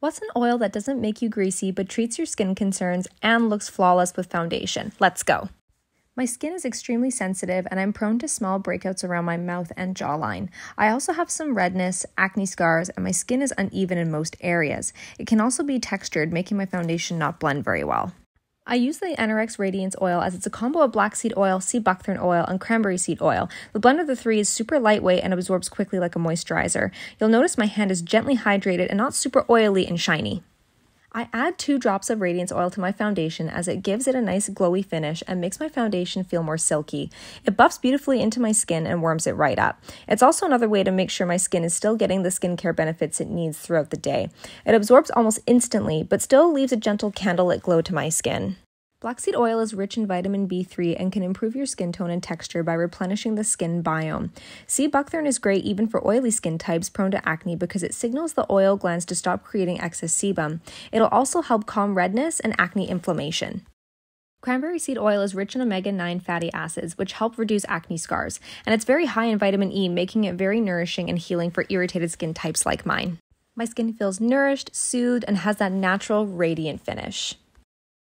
What's an oil that doesn't make you greasy but treats your skin concerns and looks flawless with foundation? Let's go. My skin is extremely sensitive and I'm prone to small breakouts around my mouth and jawline. I also have some redness, acne scars, and my skin is uneven in most areas. It can also be textured, making my foundation not blend very well. I use the Enerex Radiance oil as it's a combo of black seed oil, sea buckthorn oil, and cranberry seed oil. The blend of the three is super lightweight and absorbs quickly like a moisturizer. You'll notice my hand is gently hydrated and not super oily and shiny. I add two drops of Radiance oil to my foundation as it gives it a nice glowy finish and makes my foundation feel more silky. It buffs beautifully into my skin and warms it right up. It's also another way to make sure my skin is still getting the skincare benefits it needs throughout the day. It absorbs almost instantly, but still leaves a gentle candlelit glow to my skin. Blackseed oil is rich in vitamin B3 and can improve your skin tone and texture by replenishing the skin biome. Sea buckthorn is great even for oily skin types prone to acne because it signals the oil glands to stop creating excess sebum. It'll also help calm redness and acne inflammation. Cranberry seed oil is rich in omega 9 fatty acids, which help reduce acne scars, and it's very high in vitamin E, making it very nourishing and healing for irritated skin types like mine. My skin feels nourished, soothed, and has that natural, radiant finish.